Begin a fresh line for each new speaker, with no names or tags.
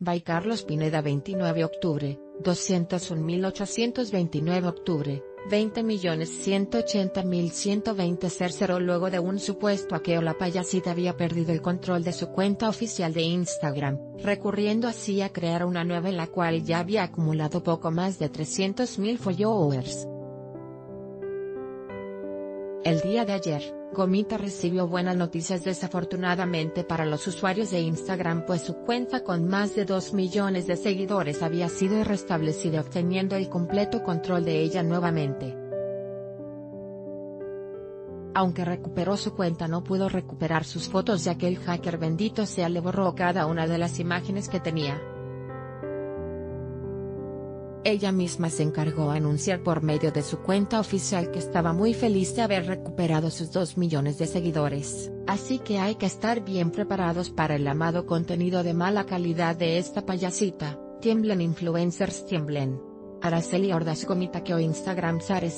By Carlos Pineda 29 octubre, 201.829 octubre, 20.180.120 ser cero luego de un supuesto hackeo la payasita había perdido el control de su cuenta oficial de Instagram, recurriendo así a crear una nueva en la cual ya había acumulado poco más de 300.000 followers. El día de ayer, Gomita recibió buenas noticias desafortunadamente para los usuarios de Instagram pues su cuenta con más de 2 millones de seguidores había sido restablecida obteniendo el completo control de ella nuevamente. Aunque recuperó su cuenta no pudo recuperar sus fotos ya que el hacker bendito sea le borró cada una de las imágenes que tenía. Ella misma se encargó a anunciar por medio de su cuenta oficial que estaba muy feliz de haber recuperado sus 2 millones de seguidores, así que hay que estar bien preparados para el amado contenido de mala calidad de esta payasita, tiemblen influencers tiemblen. Araceli Ordaz Gomita que o Instagram Sare.